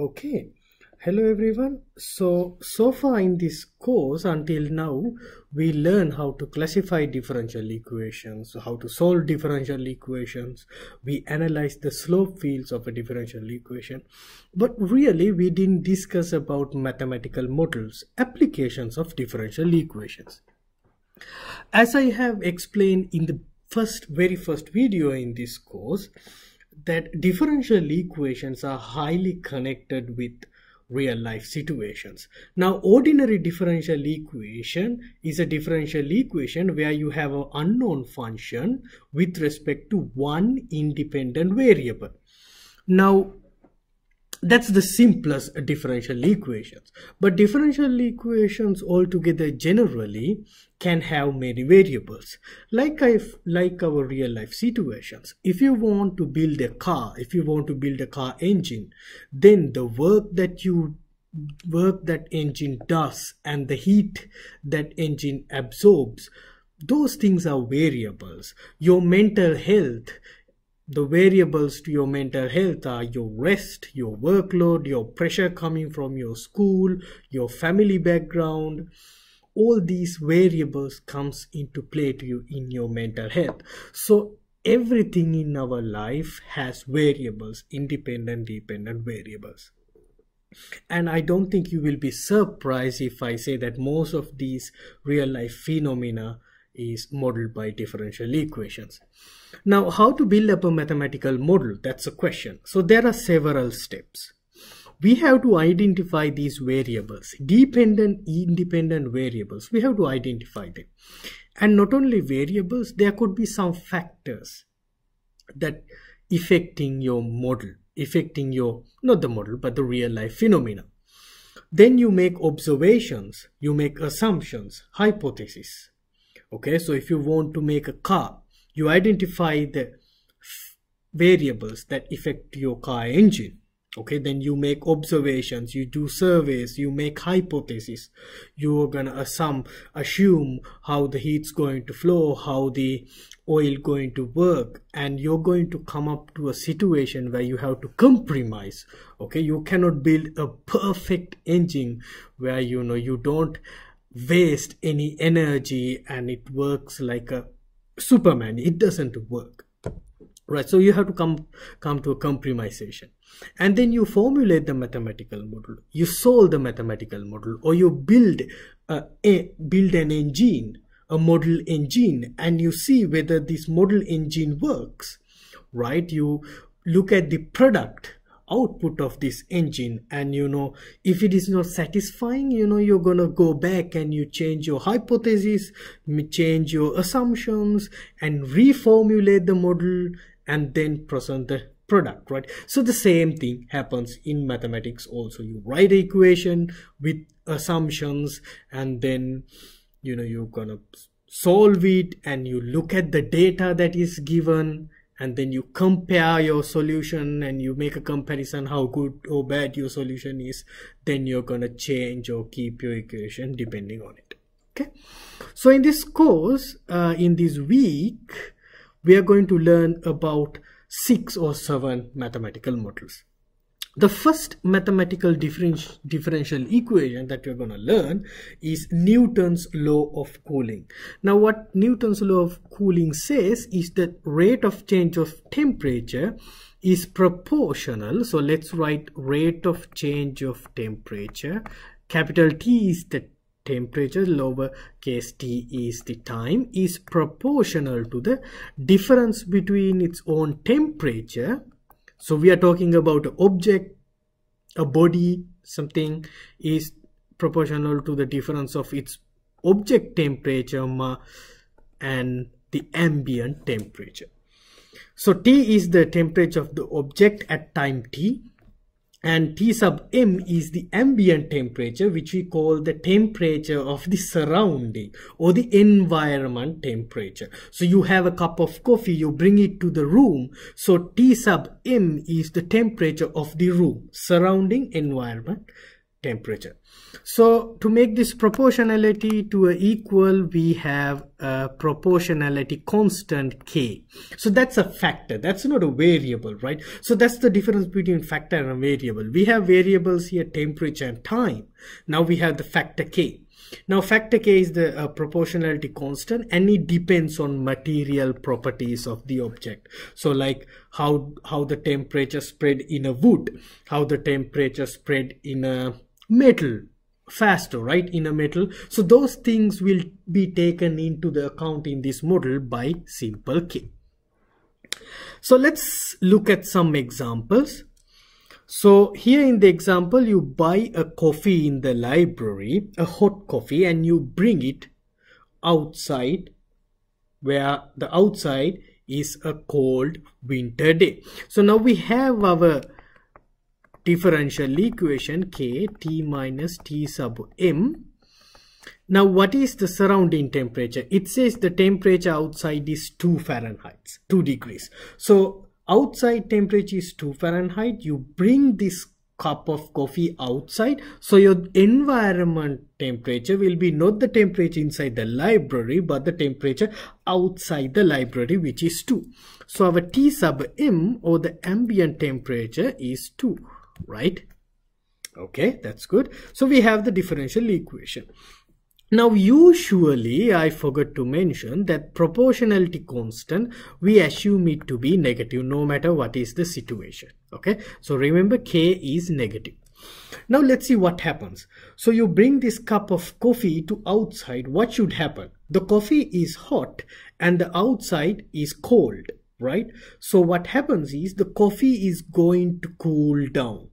Okay. Hello everyone. So, so far in this course until now, we learn how to classify differential equations, how to solve differential equations. We analyze the slope fields of a differential equation. But really, we didn't discuss about mathematical models, applications of differential equations. As I have explained in the first, very first video in this course, that differential equations are highly connected with real life situations. Now, ordinary differential equation is a differential equation where you have an unknown function with respect to one independent variable. Now, that's the simplest differential equations. But differential equations altogether generally can have many variables like I, like our real life situations. If you want to build a car if you want to build a car engine then the work that you work that engine does and the heat that engine absorbs those things are variables. Your mental health the variables to your mental health are your rest, your workload, your pressure coming from your school, your family background. All these variables comes into play to you in your mental health. So everything in our life has variables, independent, dependent variables. And I don't think you will be surprised if I say that most of these real life phenomena is modeled by differential equations. Now, how to build up a mathematical model? That's a question. So there are several steps. We have to identify these variables, dependent, independent variables. We have to identify them. And not only variables, there could be some factors that affecting your model, affecting your, not the model, but the real life phenomena. Then you make observations, you make assumptions, hypotheses. Okay, so if you want to make a car, you identify the variables that affect your car engine. Okay then you make observations you do surveys you make hypotheses. You're gonna assume assume how the heat's going to flow how the oil going to work and you're going to come up to a situation where you have to compromise. Okay you cannot build a perfect engine where you know you don't waste any energy and it works like a superman. It doesn't work. Right so you have to come come to a compromisation. And then you formulate the mathematical model. You solve the mathematical model or you build a, a build an engine a model engine and you see whether this model engine works. Right you look at the product output of this engine. And you know if it is not satisfying you know you're gonna go back and you change your hypothesis change your assumptions and reformulate the model and then present the product right? So the same thing happens in mathematics also. You write an equation with assumptions and then you know you're gonna solve it and you look at the data that is given and then you compare your solution and you make a comparison how good or bad your solution is then you're going to change or keep your equation depending on it. Okay? So in this course uh, in this week we are going to learn about six or seven mathematical models the first mathematical differential equation that we're going to learn is Newton's law of cooling. Now what Newton's law of cooling says is that rate of change of temperature is proportional. So let's write rate of change of temperature. Capital T is the temperature lower case t is the time is proportional to the difference between its own temperature so we are talking about an object, a body, something is proportional to the difference of its object temperature and the ambient temperature. So T is the temperature of the object at time T and T sub M is the ambient temperature which we call the temperature of the surrounding or the environment temperature. So you have a cup of coffee, you bring it to the room. So T sub M is the temperature of the room, surrounding environment temperature. So to make this proportionality to a equal, we have a proportionality constant K. So that's a factor. That's not a variable, right? So that's the difference between factor and a variable. We have variables here, temperature and time. Now we have the factor K. Now factor K is the uh, proportionality constant and it depends on material properties of the object. So like how, how the temperature spread in a wood, how the temperature spread in a metal faster right in a metal. So those things will be taken into the account in this model by simple k. So let's look at some examples. So here in the example you buy a coffee in the library a hot coffee and you bring it outside where the outside is a cold winter day. So now we have our differential equation k t minus t sub m. Now what is the surrounding temperature? It says the temperature outside is 2 fahrenheit 2 degrees. So outside temperature is 2 fahrenheit. You bring this cup of coffee outside. So your environment temperature will be not the temperature inside the library but the temperature outside the library which is 2 so our t sub m or the ambient temperature is 2 right? Okay, that's good. So we have the differential equation. Now usually I forgot to mention that proportionality constant we assume it to be negative no matter what is the situation. Okay, so remember k is negative. Now let's see what happens. So you bring this cup of coffee to outside. What should happen? The coffee is hot and the outside is cold, right? So what happens is the coffee is going to cool down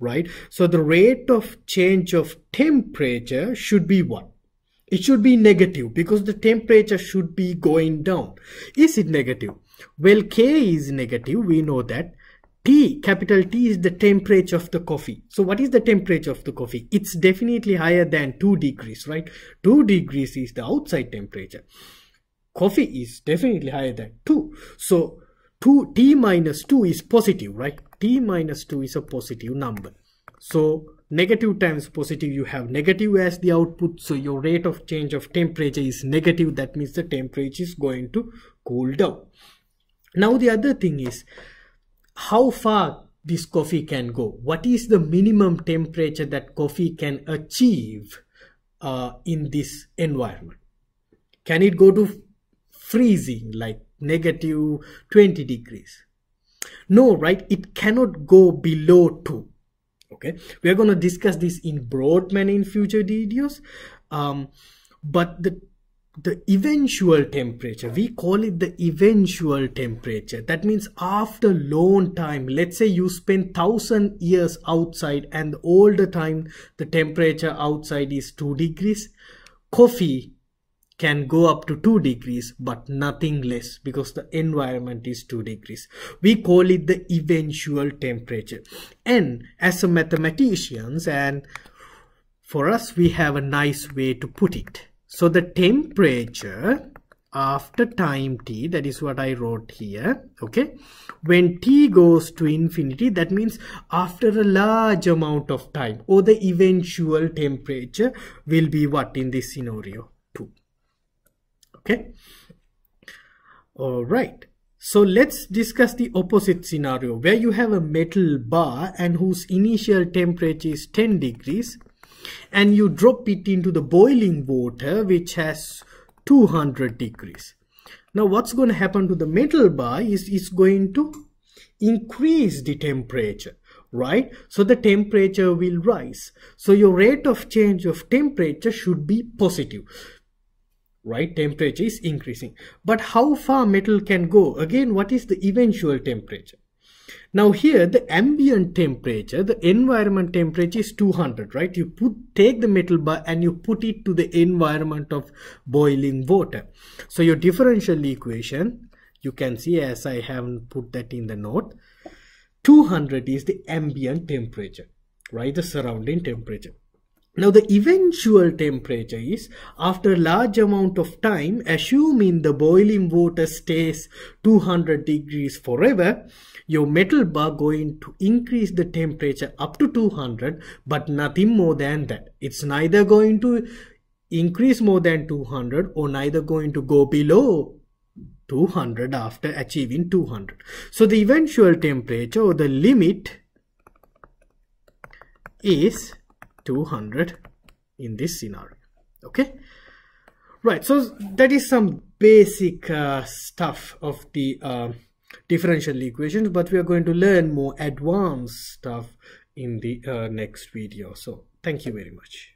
right? So the rate of change of temperature should be what? It should be negative because the temperature should be going down. Is it negative? Well, K is negative. We know that. T, capital T is the temperature of the coffee. So what is the temperature of the coffee? It's definitely higher than 2 degrees, right? 2 degrees is the outside temperature. Coffee is definitely higher than 2. So 2 T minus 2 is positive, right? t minus 2 is a positive number. So negative times positive you have negative as the output so your rate of change of temperature is negative that means the temperature is going to cool down. Now the other thing is how far this coffee can go. What is the minimum temperature that coffee can achieve uh, in this environment? Can it go to freezing like negative 20 degrees? No, right? It cannot go below 2. Okay, we are going to discuss this in broad manner in future videos. Um, but the the eventual temperature we call it the eventual temperature that means after long time let's say you spend thousand years outside and all the time the temperature outside is 2 degrees coffee can go up to 2 degrees but nothing less because the environment is 2 degrees. We call it the eventual temperature. And as a mathematicians and for us we have a nice way to put it. So the temperature after time t that is what I wrote here okay when t goes to infinity that means after a large amount of time or the eventual temperature will be what in this scenario okay? All right. So let's discuss the opposite scenario where you have a metal bar and whose initial temperature is 10 degrees and you drop it into the boiling water which has 200 degrees. Now what's going to happen to the metal bar is it's going to increase the temperature right? So the temperature will rise. So your rate of change of temperature should be positive right temperature is increasing. But how far metal can go? Again what is the eventual temperature? Now here the ambient temperature the environment temperature is 200 right? You put take the metal bar and you put it to the environment of boiling water. So your differential equation you can see as i haven't put that in the note 200 is the ambient temperature right? The surrounding temperature now the eventual temperature is after a large amount of time assuming the boiling water stays 200 degrees forever your metal bar going to increase the temperature up to 200 but nothing more than that. It's neither going to increase more than 200 or neither going to go below 200 after achieving 200 so the eventual temperature or the limit is 200 in this scenario. Okay? Right so that is some basic uh, stuff of the uh, differential equations but we are going to learn more advanced stuff in the uh, next video. So thank you very much